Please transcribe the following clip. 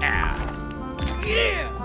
Yeah!